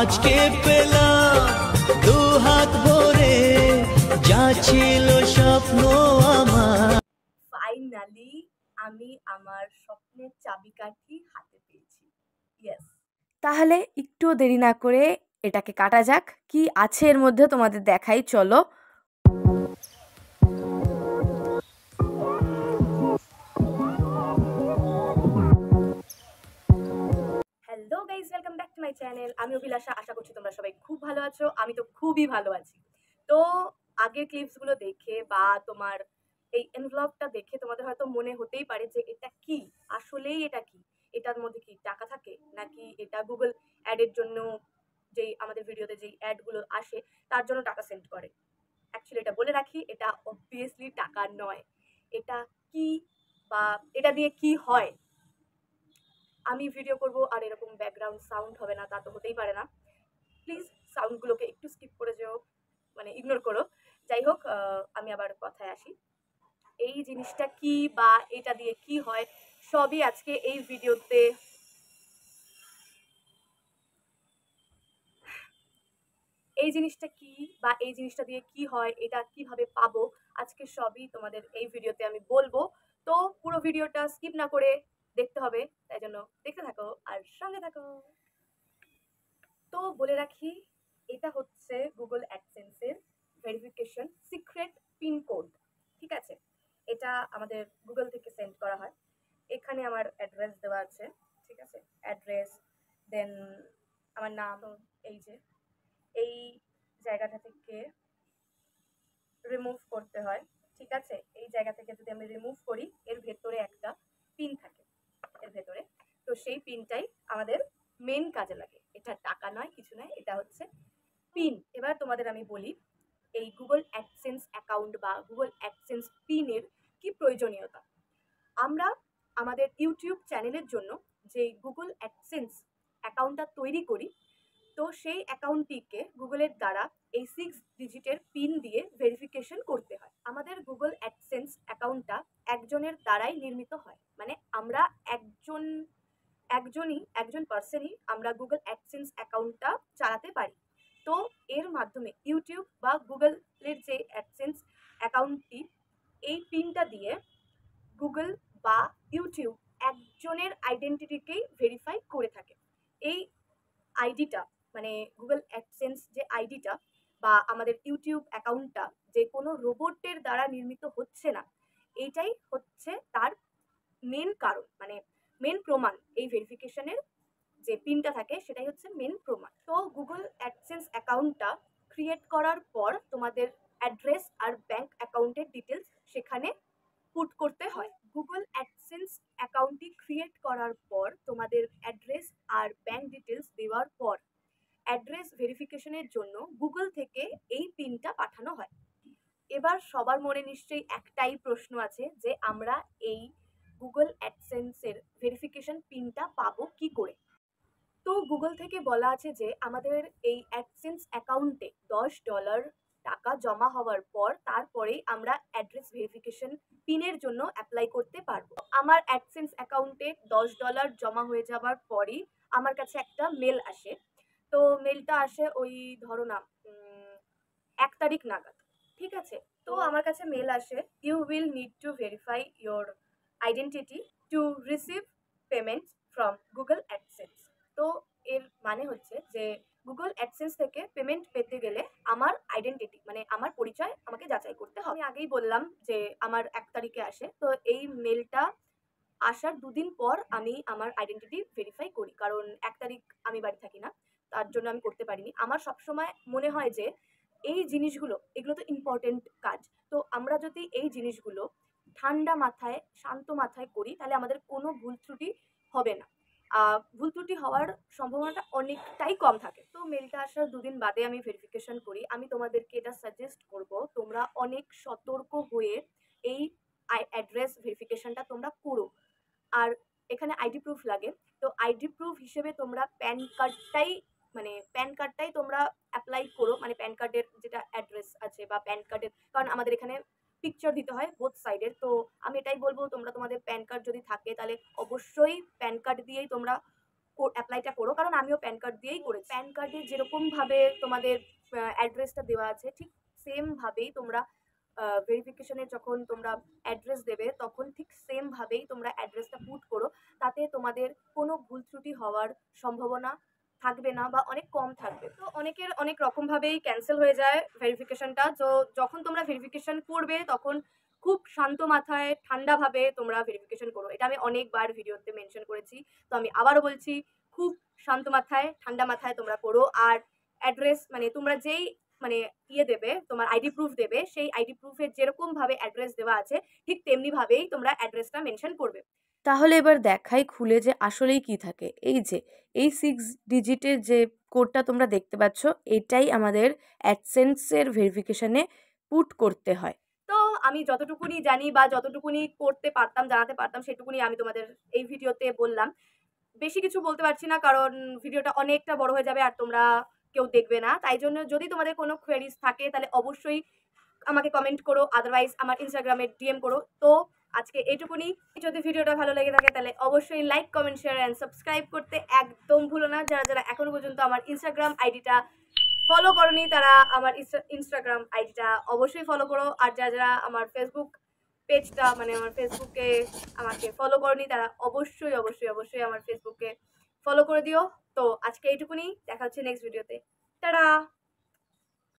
আজকে পেলাম, দু হাত ভরে, যা স্বপ্ন আমার। ফাইনালি আমি আমার স্বপ্নের চাবিকাঠি হাতে পেয়েছি। ইয়েস তাহলে একটু দেরি না করে এটাকে কাটা যাক। কি আছে এর মধ্যে তোমাদের দেখাই, চলো। চ্যানেল আমি অভিলাষা আশা করছি তোমরা সবাই খুব ভালো আছো, আমি তো খুবই ভালো আছি। তো আগের ক্লিপসগুলো দেখে বা তোমার এই এনভলপটা দেখে তোমাদের হয়তো মনে হতেই পারে যে এটা কি? আসলেই এটা কি? এটার মধ্যে কি টাকা থাকে? নাকি এটা গুগল অ্যাডের জন্য যেই আমাদের ভিডিওতে যেই অ্যাডগুলো আসে, তার জন্য টাকা সেন্ড করে। অ্যাকচুয়ালি এটা বলে রাখি, এটা অবভিয়াসলি টাকা নয়। এটা কি বা এটা দিয়ে কি হয়? আমি ভিডিও করব আর এরকম ব্যাকগ্রাউন্ড সাউন্ড হবে না, তা তো হতেই পারে না। প্লিজ সাউন্ডগুলোকে একটু স্কিপ করে যেও মানে ইগনোর করো। যাই হোক আমি আবার কথায় আসি। এই জিনিসটা কি বা এটা দিয়ে কি হয়, সবই আজকে এই ভিডিওতে এই জিনিসটা কি বা এই জিনিসটা দিয়ে কি হয়, এটা কীভাবে পাবো, আজকে সবই তোমাদের এই ভিডিওতে আমি বলব। তো পুরো ভিডিওটা স্কিপ না করে দেখতে হবে। তাই জন্য দেখতে থাকো আর সঙ্গে থাকো। তো বলে রাখি, এটা হচ্ছে গুগল অ্যাডসেন্সের ভেরিফিকেশন সিক্রেট পিন কোড ঠিক আছে? এটা আমাদের গুগল থেকে সেন্ড করা হয়। এখানে আমার অ্যাড্রেস দেওয়া আছে, ঠিক আছে? অ্যাড্রেস দেন আমার নাম, এই যে, এই জায়গাটা থেকে রিমুভ করতে হয়, ঠিক আছে? এই জায়গা থেকে যদি আমি রিমুভ করি, এর ভেতরে একটা পিন থাকে। এর ভেতরে। তো সেই পিনটাই আমাদের মেন কাজে লাগে। এটা টাকা নয়, কিছু নয়, এটা হচ্ছে পিন। এবার তোমাদের আমি বলি, এই গুগল অ্যাডসেন্স অ্যাকাউন্ট বা গুগল অ্যাডসেন্স পিনের কি প্রয়োজনীয়তা? আমরা আমাদের ইউটিউব চ্যানেলের জন্য যে গুগল অ্যাডসেন্স অ্যাকাউন্টটা তৈরি করি, তো সেই অ্যাকাউন্টটিকে গুগলের দ্বারা এই সিক্স ডিজিটের পিন দিয়ে ভেরিফিকেশন করতে হয়। আমাদের গুগল অ্যাডসেন্স অ্যাকাউন্টটা একজনের দ্বারাই নির্মিত হয়। মানে আমরা একজন, একজনই, একজন পার্সনই আমরা গুগল অ্যাডসেন্স অ্যাকাউন্টটা চালাতে পারি। তো এর মাধ্যমে ইউটিউব বা গুগলের যে অ্যাডসেন্স অ্যাকাউন্টটি এই পিনটা দিয়ে গুগল বা ইউটিউব একজনের আইডেন্টিটিকেই ভেরিফাই করে থাকে। এই আইডিটা মানে গুগল অ্যাডসেন্স যে আইডিটা বা আমাদের ইউটিউব অ্যাকাউন্টটা যে কোনো রোবটের দ্বারা নির্মিত হচ্ছে না এইটাই হচ্ছে তার মেন কারণ মানে মেন প্রমাণ এই ভেরিফিকেশনের যে পিনটা থাকে সেটাই হচ্ছে মেন প্রমাণ তো গুগল অ্যাডসেন্স অ্যাকাউন্টটা ক্রিয়েট করার পর তোমাদের অ্যাড্রেস আর ব্যাংক অ্যাকাউন্টের ডিটেলস সেখানে পুট করতে হয়। গুগল অ্যাডসেন্স অ্যাকাউন্টটি ক্রিয়েট করার পর তোমাদের অ্যাড্রেস আর ব্যাংক ডিটেলস দেওয়ার পর অ্যাড্রেস ভেরিফিকেশনের জন্য গুগল থেকে এই পিনটা পাঠানো হয়। এবার সবার মনে নিশ্চয়ই একটাই প্রশ্ন আছে যে আমরা এই গুগল অ্যাডসেন্সের ভেরিফিকেশন পিনটা পাবো কি করে? তো গুগল থেকে বলা আছে যে আমাদের এই অ্যাডসেন্স অ্যাকাউন্টে দশ ডলার টাকা জমা হওয়ার পর তারপরেই আমরা অ্যাড্রেস ভেরিফিকেশন পিনের জন্য অ্যাপ্লাই করতে পারব। আমার অ্যাডসেন্স অ্যাকাউন্টে দশ ডলার জমা হয়ে যাওয়ার পরই আমার কাছে একটা মেল আসে। তো মেলটা আসে ওই ধরো না এক তারিখ নাগাদ, ঠিক আছে? তো আমার কাছে মেল আসে you will need to verify your identity to receive payment from Google AdSense তো এর মানে হচ্ছে যে গুগল অ্যাডসেন্স থেকে পেমেন্ট পেতে গেলে আমার আইডেন্টিটি মানে আমার পরিচয় আমাকে যাচাই করতে হবে। আমি আগেই বললাম যে আমার এক তারিখে আসে। তো এই মেলটা আসার দুদিন পর আমি আমার আইডেন্টিটি ভেরিফাই করি। কারণ এক তারিখ আমি বাড়ি থাকি না, তার জন্য আমি করতে পারিনি। আমার সবসময় মনে হয় যে এই জিনিসগুলো, এগুলো তো ইম্পর্টেন্ট কাজ। তো আমরা যদি এই জিনিসগুলো ঠান্ডা মাথায়, শান্ত মাথায় করি, তাহলে আমাদের কোনো ভুল ত্রুটি হবে না। ভুল ত্রুটি হওয়ার সম্ভাবনাটা অনেকটাই কম থাকে। তো মেলটা আসার দুদিন বাদে আমি ভেরিফিকেশন করি। আমি তোমাদেরকে এটা সাজেস্ট করব, তোমরা অনেক সতর্ক হয়ে এই অ্যাড্রেস ভেরিফিকেশনটা তোমরা করো। আর এখানে আইডি প্রুফ লাগে। তো আইডি প্রুফ হিসেবে তোমরা প্যান কার্ডটাই মানে প্যান কার্ডটাই তোমরা অ্যাপ্লাই করো। মানে প্যান কার্ডের যেটা অ্যাড্রেস আছে বা প্যান কার্ডের কারণ আমাদের এখানে পিকচার দিতে হয় বোথ সাইডের তো আমি এটাই বলব, তোমরা তোমাদের প্যান কার্ড যদি থাকে, তাহলে অবশ্যই প্যান কার্ড দিয়েই তোমরা অ্যাপ্লাইটা করো। কারণ আমিও প্যান কার্ড দিয়েই করেছি। প্যান কার্ডে যেরকমভাবে তোমাদের অ্যাড্রেসটা দেওয়া আছে, ঠিক সেমভাবেই তোমরা ভেরিফিকেশনের যখন তোমরা অ্যাড্রেস দেবে, তখন ঠিক সেমভাবেই তোমরা অ্যাড্রেসটা পুট করো। তাতে তোমাদের কোনো ভুল ত্রুটি হওয়ার সম্ভাবনা থাকবে না বা অনেক কম থাকবে। তো অনেকের অনেক রকমভাবেই ক্যান্সেল হয়ে যায় ভেরিফিকেশনটা তো যখন তোমরা ভেরিফিকেশন করবে, তখন খুব শান্ত মাথায়, ঠান্ডাভাবে তোমরা ভেরিফিকেশন করো। এটা আমি অনেকবার ভিডিওতে মেনশন করেছি। তো আমি আবারও বলছি, খুব শান্ত মাথায়, ঠান্ডা মাথায় তোমরা করো আর অ্যাড্রেস মানে তোমরা যেই মানে ইয়ে দেবে, তোমার আইডি প্রুফ দেবে, সেই আইডি প্রুফের যেরকমভাবে অ্যাড্রেস দেওয়া আছে, ঠিক তেমনিভাবেই তোমরা অ্যাড্রেসটা মেনশন করবে। তাহলে এবার দেখাই খুলে যে আসলেই কি থাকে। এই যে, এই সিক্স ডিজিটের যে কোডটা তোমরা দেখতে পাচ্ছ, এটাই আমাদের অ্যাডসেন্সের ভেরিফিকেশানে পুট করতে হয়। তো আমি যতটুকুনি জানি বা যতটুকুনি করতে পারতাম, জানাতে পারতাম, সেটুকুনি আমি তোমাদের এই ভিডিওতে বললাম। বেশি কিছু বলতে পারছি না, কারণ ভিডিওটা অনেকটা বড় হয়ে যাবে আর তোমরা কেউ দেখবে না। তাই জন্য যদি তোমাদের কোনো কোয়েরিজ থাকে, তাহলে অবশ্যই আমাকে কমেন্ট করো। আদারওয়াইজ আমার ইনস্টাগ্রামে ডিএম করো। তো আজকে এইটুকুনি। যদি ভিডিওটা ভালো লেগে থাকে, তাহলে অবশ্যই like comment share and subscribe করতে একদম ভুলো না। যারা যারা এখনও পর্যন্ত আমার ইনস্টাগ্রাম আইডিটা ফলো করনি, তারা আমার ইনস্টাগ্রাম আইডিটা অবশ্যই ফলো করো। আর যারা যারা আমার ফেসবুক পেজটা মানে আমার ফেসবুকে আমাকে ফলো করনি, তারা অবশ্যই অবশ্যই অবশ্যই আমার ফেসবুকে ফলো করে দিও। তো আজকে এইটুকুনি। দেখা হচ্ছে নেক্সট ভিডিওতে টাটা!